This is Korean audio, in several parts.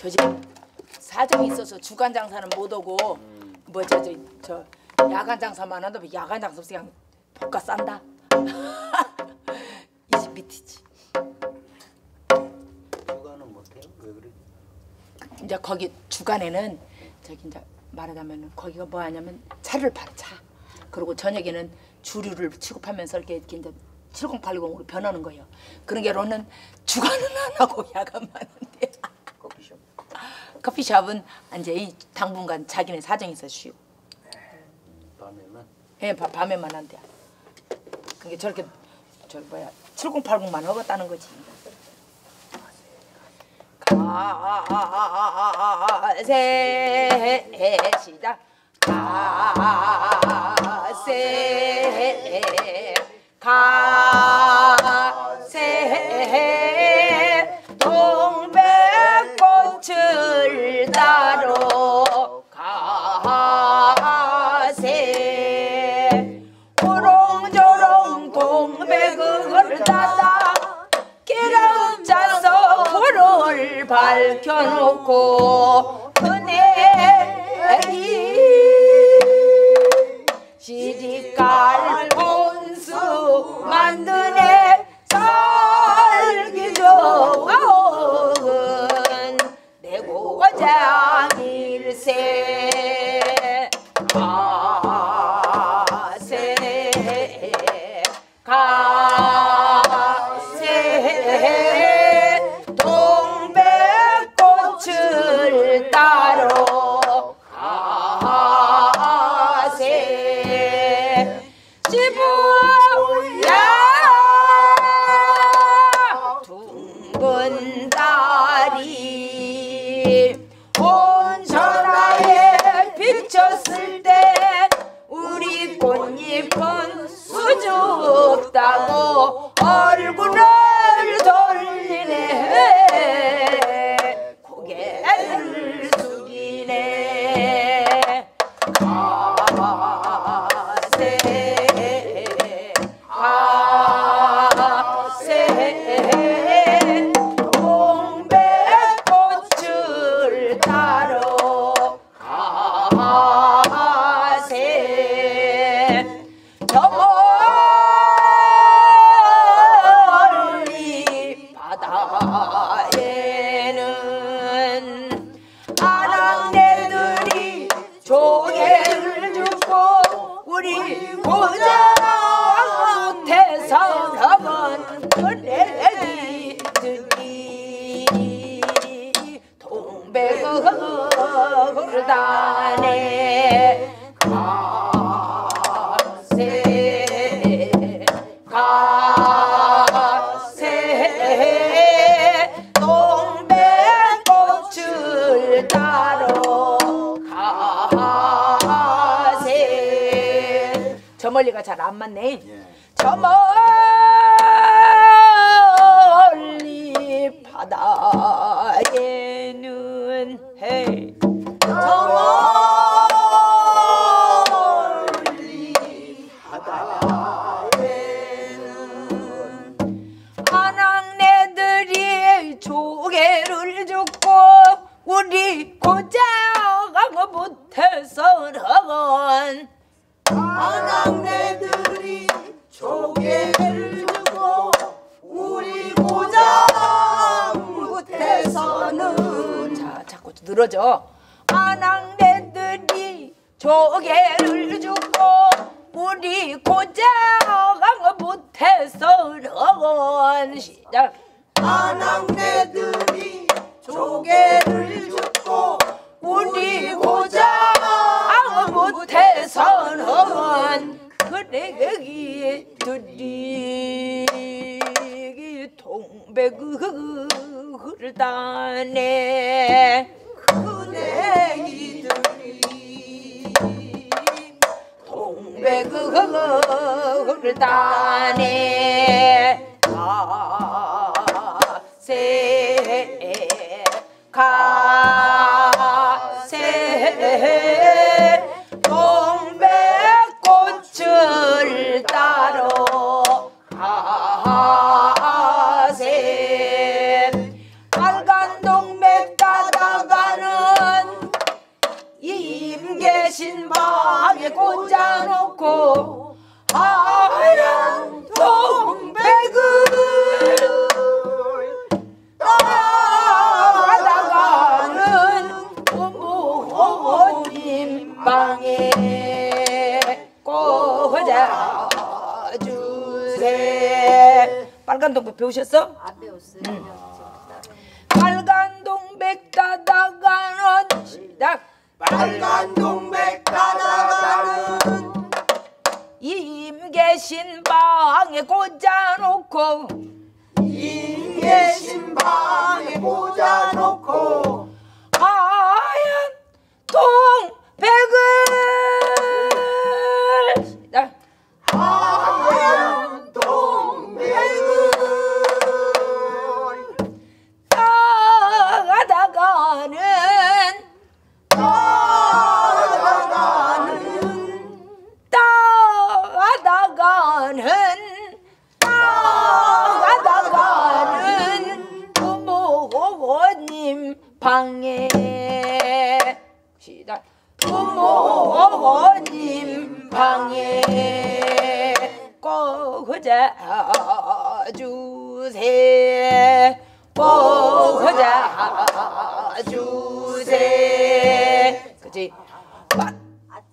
아따 저집 사정이 있어서 주간 장사는 못 오고 뭐 저 저 저 야간 장사만 보면 야간 장사 없이 그냥 볶아 싼다. 이 집 밑이지. 휴가는 못해요? 왜 그래? 이제 거기 주간에는 저기 이제 말하자면 거기가 뭐 하냐면 차를 팔아 차. 그리고 저녁에는 주류를 취급하면서 이렇게, 이렇게 이제 7080으로 변하는 거예요. 그런 게 로는 주간은 안 하고 야간만 커피숍. 커피숍은 이제 이 당분간 자기네 사정이 있어 쉬고 밤에만 예, 바- 밤에만 한대. 그게 저렇게 저 뭐야 7080만 하겠다는 거지. 가세 시작 가세 가세 동 밝혀놓고 그네이 시집갈 본수 만드 온 전하에 비쳤을 때 우리 꽃잎은 수줍다고 안 맞네 예. 저 멀리 바다에는 헤이 아낙 늘어져 아낙네들이 조개를 줍고 우리 고자가 못해서는 시작. 아낙네들이 조개를 줍고 우리 고장 못해서는 그래기 들이 동백을 다네 다네 가세 가세 동백꽃을 따러 가세 빨간 동맥 따다가는 임 계신 방에 꽂아놓고 하얀 동백을 따라가는 부모님 방에 꽂아 주세 빨간 동백 배우셨어? 안 배웠어요. 빨간 동백 따다가는 시작 빨간 동백 따라가는 임 계신 방에 꽂아놓고. 임계 신 방에 꽂아놓고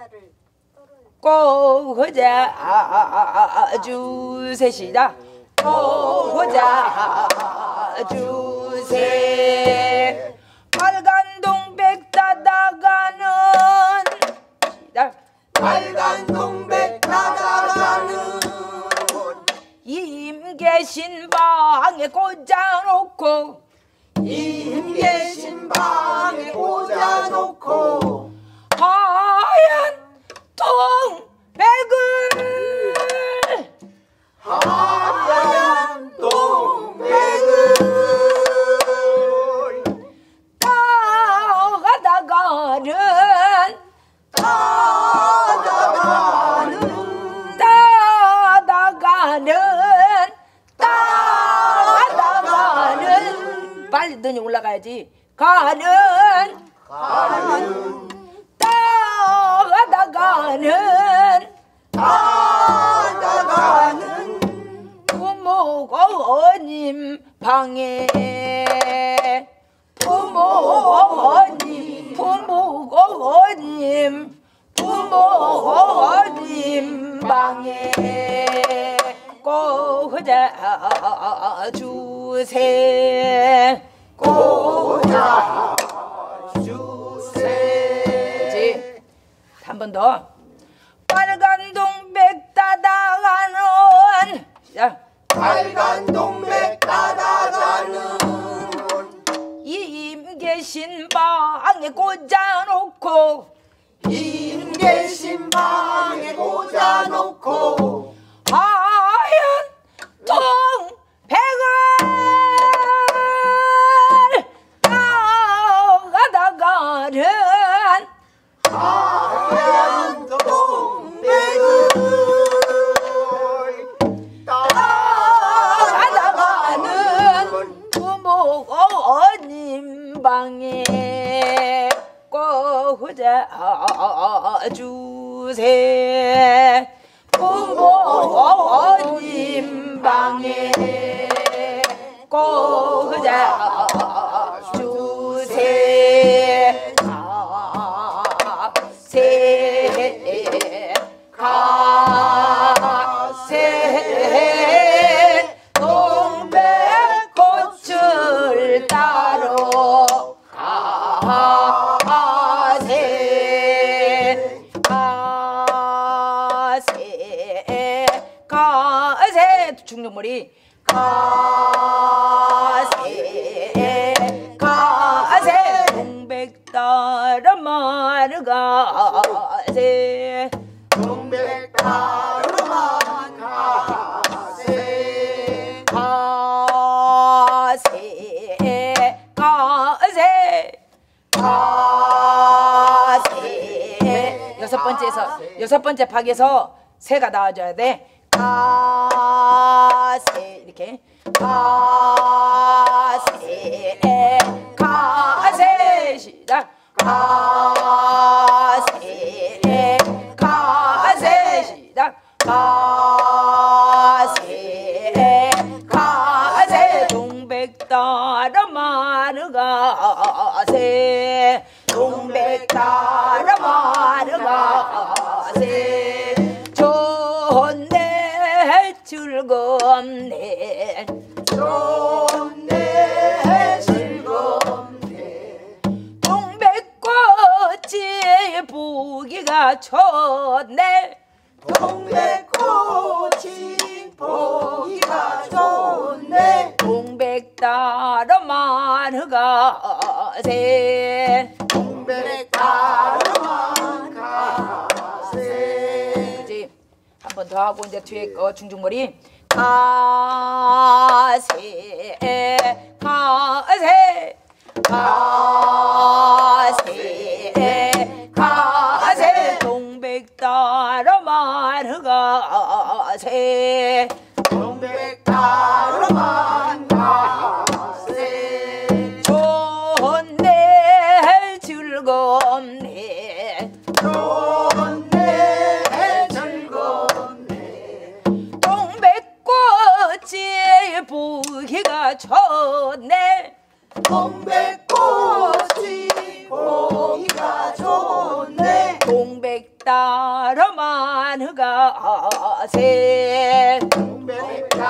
아자를 꽂아 주세 시작 꽂아 주세 빨간 동백 따다가는 시작. 빨간 동백 따라가는 임 계신 방에 꽂아놓고. 임계 신 방에 꽂아놓고 하얀 동백을? 하얀 동백을? 따가다가는 따라가는 따다가는 따다가는. 빨리 눈이 올라가야지. 가는 가는 따다가는 따라가는 부모님 방에. 부모님 부모님 부모님 방에. 꽂아 주세. 꽂아 번 더. 빨간 동백 따다가는 자, 빨간 동백 따라가는. 임 계신 방에 꽂아놓고. 임계 신 방에 꽂아놓고 꽂아 주세. 부모님 방에 꽂아 중력머리. 가세 가세. 동백 따라 마르 가세. 동백 따르만 가세. 가세 가세. 가세. 여섯 번째에서 여섯 번째 박에서 새가 나와줘야 돼. 가 세 이렇게. 가세 가세. 시작. 가세 가세. 시작. 가세 가세. 동백따라 마르 가세. 동백따라 즐겁네. 좋네 즐겁네. 동백꽃이 보기가 좋네. 동백꽃이 보기가 좋네. 동백따라 마르가세. 동백다름만 가세. 이제 한번 더 하고 이제 뒤에 거 중중머리 가세 가세 가세 가세 동백따라 마르가세 동백꽃이 보기가 좋네. 동백따라 마르가세. 동백다름만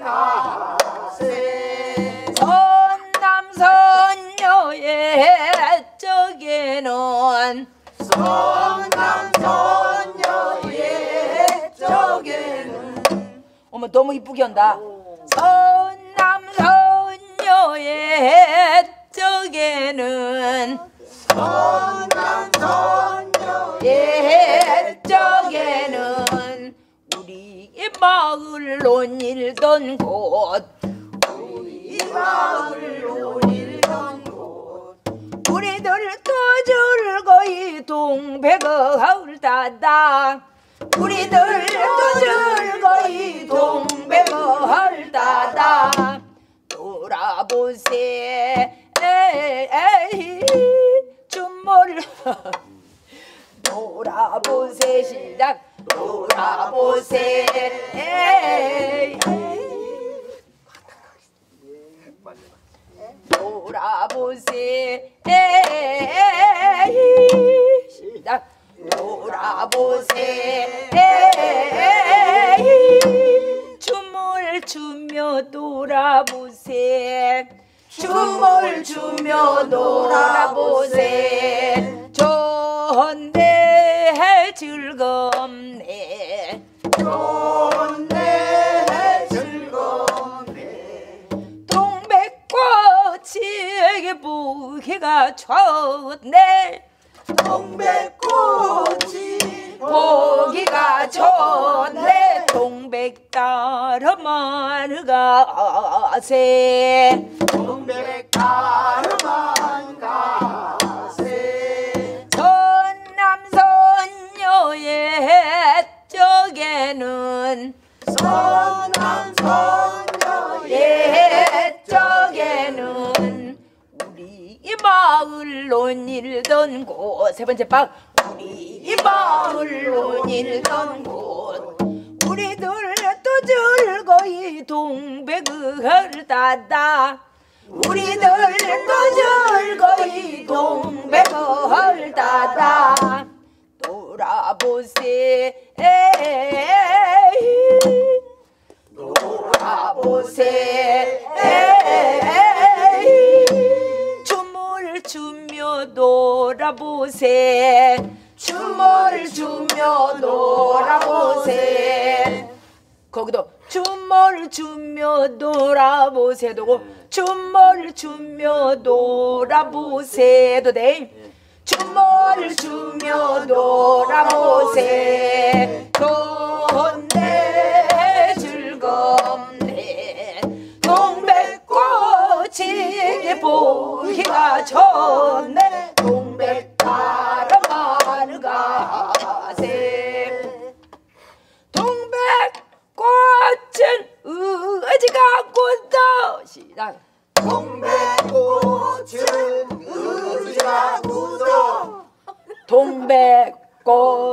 가세. 선남선녀의 쪽에는 선남선녀의 쪽에는 어머 너무 이쁘게 한다. 선남 선녀의 쪽에는 선남 선녀의 옛적에는 우리 마을 논일던 곳이 마을로 일던 곳. 우리들 떠들거이 동백을 따다 우리들 떠들거이 동백을 따다 돌아보세. 에이 춤을 돌아보세 시작. 돌아보세. 에이 돌아보세. 에이 시작. 돌아보세. 에이 춤을 추며 돌아보세. 춤을 추며 돌아보세. 좋네 즐겁네. 좋네 즐겁네. 동백꽃이 보기가 좋네. 동백꽃이 보기가 좋네. 동백따 라 마르가세. 동백다름만 가세. 전남선녀의 쪽에는 선남선녀의 옛적에는 우리 이 마을 논일던 곳. 세 번째 방. 우리 이 마을 논일던 곳 즐거이 동백을 따다. 우리들 또 즐거이 동백을 따다. 돌아보세 돌아보세 춤을 추며 돌아보세 춤을 추며 돌아보세 거기도 춤을 추며 돌아보세도 춤을 추며 돌아보세도 돼. 춤을 추며 돌아보세. 좋네 즐겁네. 동백꽃이 보기가 좋네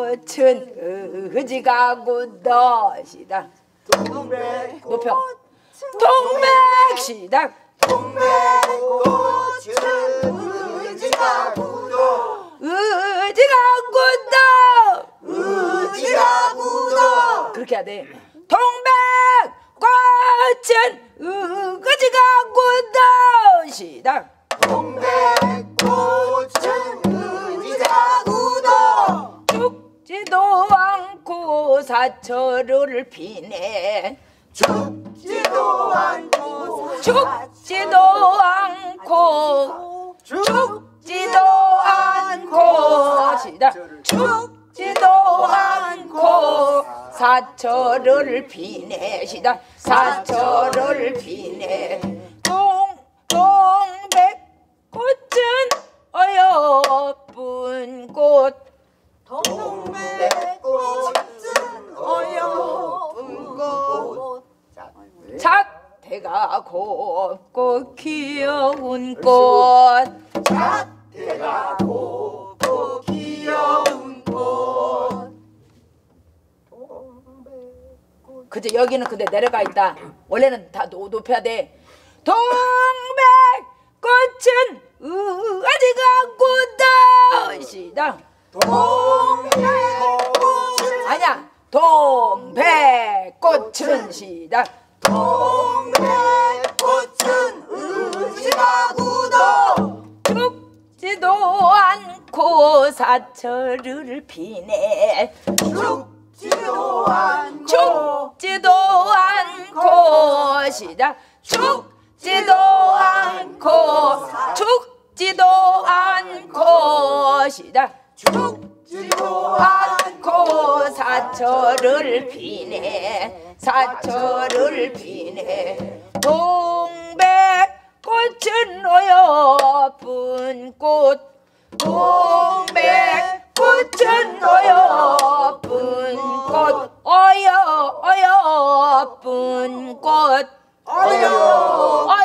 꽃은 굳어시다. 동백 높여. 동백 시작 동백 꽃은 의지가 굳어 의지가 굳어 의지가 굳어 그렇게 해야 돼. 동백 꽃은 의지가 굳어 시작 동백 꽃은 의지가 굳 사철을 피네 죽지도 않고 죽지도 않고 죽지도 않고 시다 죽지도 않고 사철을 피네 시다 사철을 피네 동 동백꽃은 어여쁜 꽃. 동백꽃은 어여쁜 꽃 잣대가 곱고 귀여운 꽃 잣대가 곱고 귀여운 꽃 그죠 여기는 근데 내려가 있다. 원래는 다 노- 높여야 돼. 동백꽃은 의지가 굳어! 시다 동백꽃은 아니야 동백꽃은 시다. 동백꽃은 의지가 굳어 죽지도 않고 사철을 피네. 죽지도 않고 죽지도 않고 시작 죽지도 않고 죽지도 않고 시작 죽지도 않고 사철을 피네 사철을 피네. 동백꽃은 어여쁜 꽃. 동백꽃은 어여쁜 꽃. 어여 어여쁜 꽃. 어여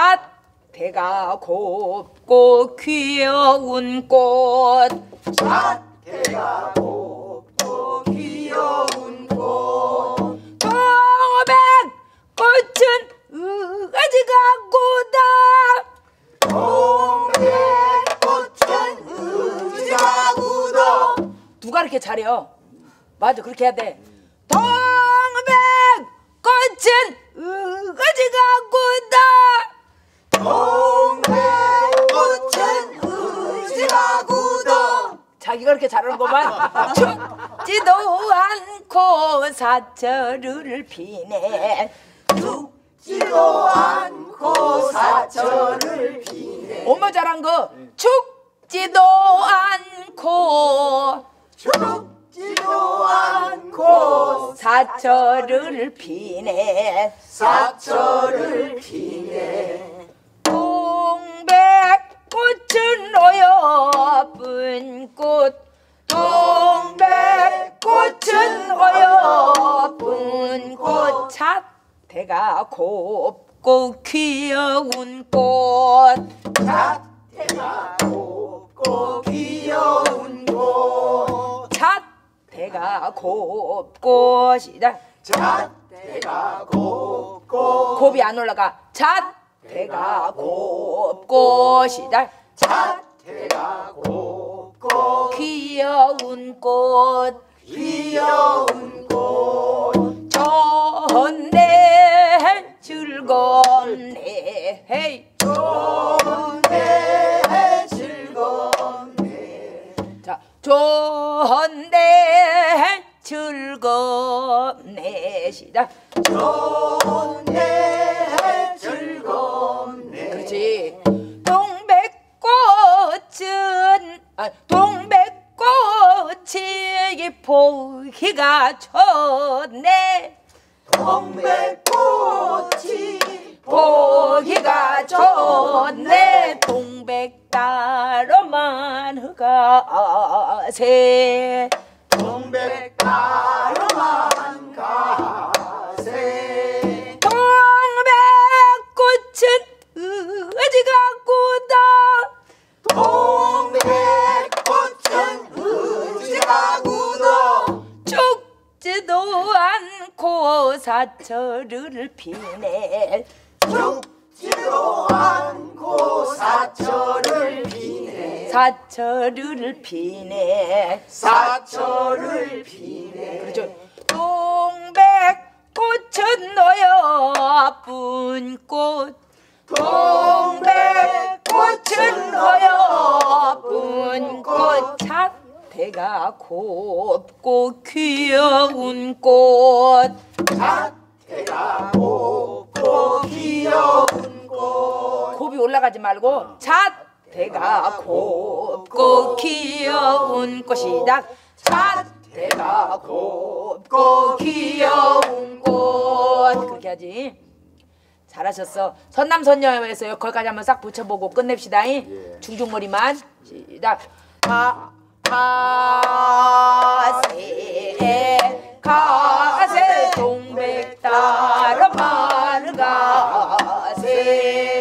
잣대가 곱고 귀여운 꽃. 잣대가 곱고 귀여운 꽃. 동백 꽃은 의지가 굳어 동백 꽃은 의지가 굳어 누가 이렇게 잘해요? 맞아 그렇게 해야 돼. 동백 꽃은 의지가 굳어 자기가 그렇게 잘하는구만. 죽지도 않고 사철을 피네. 죽지도 않고 사철을 피네. 엄마 잘한 거. 죽지도 않고. 죽지도 않고 사철을 피네. 사철을 피네 꽃은 어여쁜 꽃. 동백꽃은 어여쁜 꽃. 잣대가 곱고 귀여운 꽃. 잣대가 곱고 귀여운 꽃. 잣대가 곱고 시다 잣대가 곱고. 곱이 안 올라가. 잣 대가 곱고 시다 잣대가 곱고 귀여운 꽃. 귀여운 꽃. 좋네 사철을 피네. 죽지도 않고 사철을 피네. 사철을 피네. 사철을 피네 그렇죠. 동백꽃은 너여 아픈 꽃. 동백꽃은 너여 아픈 꽃. 자태가 곱고 올라가지 말고 자태가 곱고 귀여운 꽃이다. 자태가 곱고 귀여운 꽃. 그렇게 하지. 잘하셨어. 선남선녀에서 거기까지 한번 싹 붙여보고 끝냅시다. 중중머리만. 시작. 가 가세 가세 동백 따라만 가세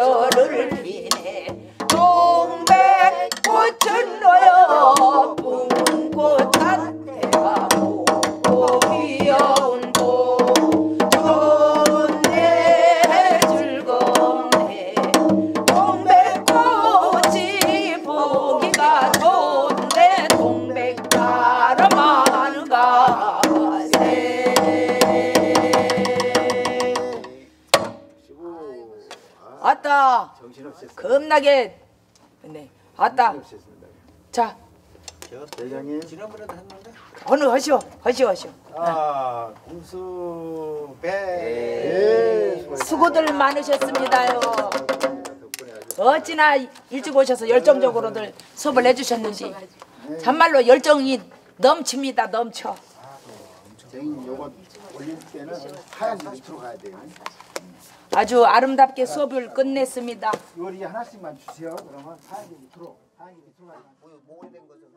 않고 아따 자 대장님. 지난번에도 했는데? 어느 하시오 하시오 하시오. 아, 공수 배. 예, 수고들 많으셨습니다요. 어찌나 일찍 오셔서 열정적으로들 수업을 해주셨는지. 참말로 열정이 넘칩니다 넘쳐. 선생님 요거 올릴 때는 하얀 밑으로 가야 돼요. 아주 아름답게 수업을 끝냈습니다. 요리 하나씩만 주세요. 그러면 하얀 밑으로 하얀 밑으로 가야 돼요. 뭐, 뭐된 것은.